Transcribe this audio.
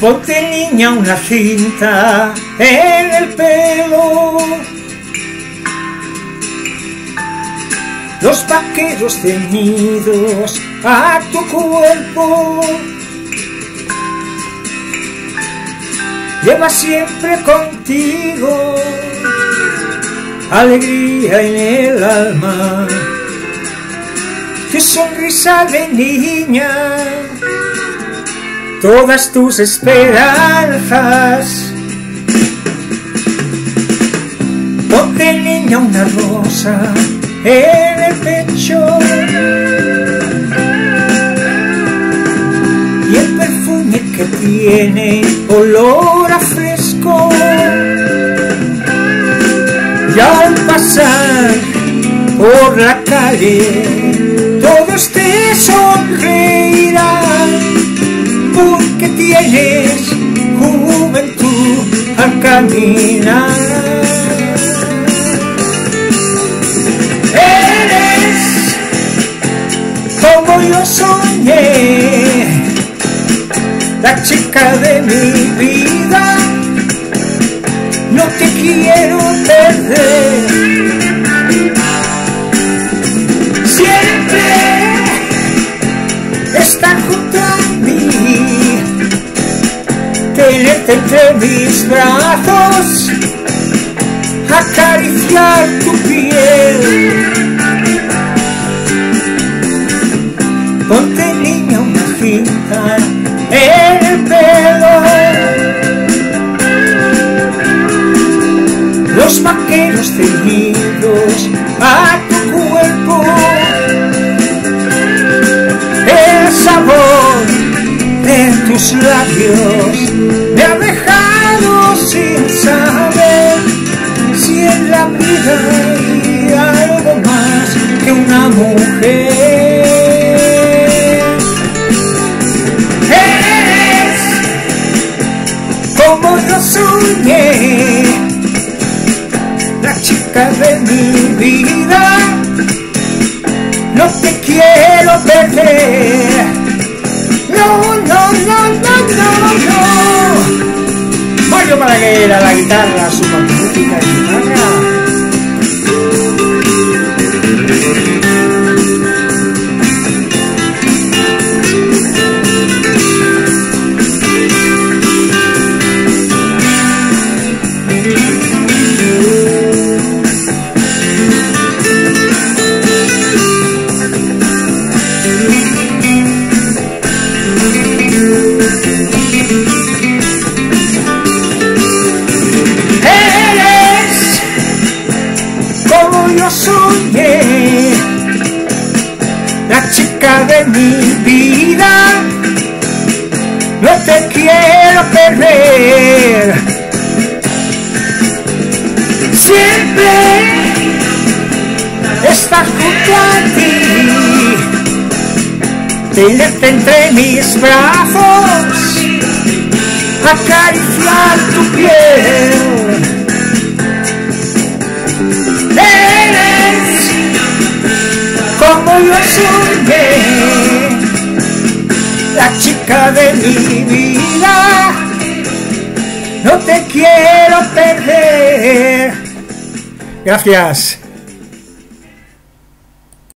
Ponte niña una cinta en el pelo. Los vaqueros ceñidos a tu cuerpo. Lleva siempre contigo alegría en el alma. Tu sonrisa de niña todas tus esperanzas. Ponte niña una rosa en el pecho y el perfume que tiene olor a fresco. Y al pasar por la calle todos te sonreirán tienes juventud al caminar. Eres como yo soñé, la chica de mi vida. No te quiero perder. Tenerte entre mis brazos, acariciar tu como yo soñé, la chica de mi vida. No te quiero perder. No, no, no, no, no, no. Mario Balaguer a la guitarra, su magnífica guitarra. Soñé, la chica de mi vida. No te quiero perder. Siempre estás junto a ti. Tenerte entre mis brazos acariciar tu piel. Soñé, la chica de mi vida. No te quiero perder. Gracias.